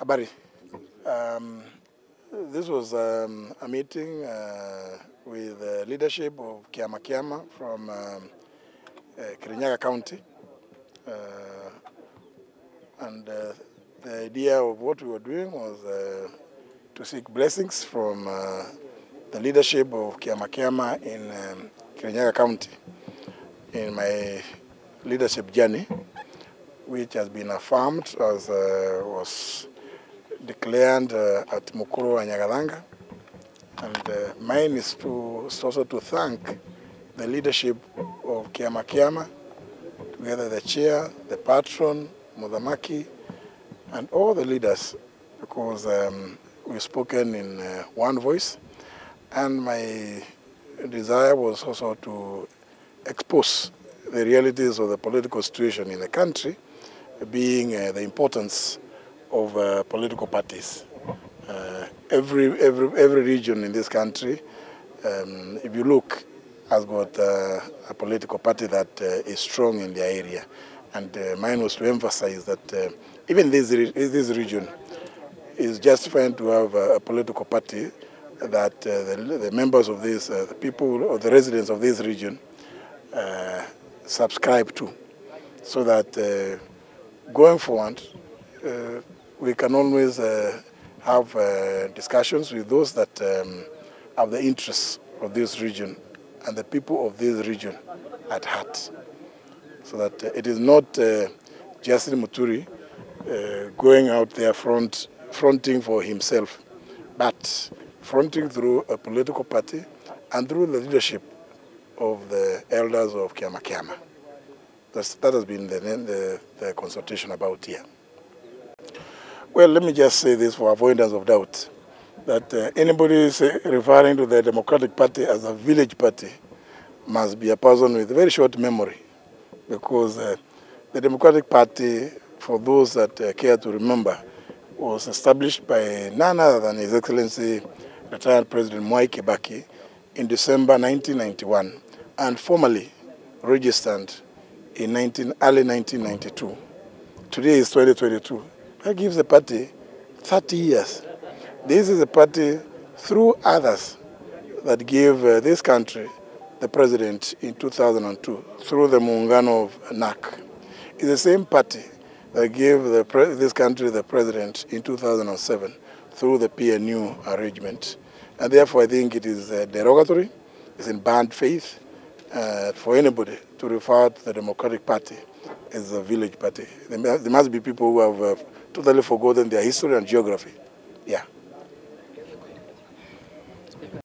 Habari. Um, this was um, a meeting uh, with the leadership of Kiama Kiama from um, uh, Kirinyaga County. Uh, and uh, the idea of what we were doing was uh, to seek blessings from uh, the leadership of Kiama Kiama in um, Kirinyaga County in my leadership journey, which has been affirmed as was declared uh, at Mukuru and Nyagalanga. And uh, mine is to also to thank the leadership of Kiama Kiama, together the chair, the patron, Mudhamaki, and all the leaders, because um, we've spoken in uh, one voice. And my desire was also to expose the realities of the political situation in the country, being uh, the importance of uh, political parties. Uh, every, every, every region in this country, um, if you look, has got uh, a political party that uh, is strong in their area. And uh, mine was to emphasize that uh, even this, re this region is justified to have a, a political party that the, the, members of this, the people or the residents of this region subscribe to, so that going forward, uh, we can always uh, have uh, discussions with those that um, have the interests of this region and the people of this region at heart. So that uh, it is not uh, Justin Muturi uh, going out there front, fronting for himself, but fronting through a political party and through the leadership of the elders of Kiama Kiama. That's, that has been the, the, the consultation about here. Well, let me just say this for avoidance of doubt, that uh, anybody say, referring to the Democratic Party as a village party must be a person with very short memory, because uh, the Democratic Party, for those that uh, care to remember, was established by none other than His Excellency retired President Mwai Kibaki in December 1991 and formally registered in 19, early 1992. Today is 2022. That gives the party 30 years. This is a party through others that gave uh, this country the president in 2002 through the Muungano of NARC. It's the same party that gave this country the president in 2007 through the PNU arrangement. And therefore I think it is uh, derogatory, it's in bad faith uh, for anybody to refer to the Democratic Party as a village party. There must be people who have uh, totally forgotten their history and geography.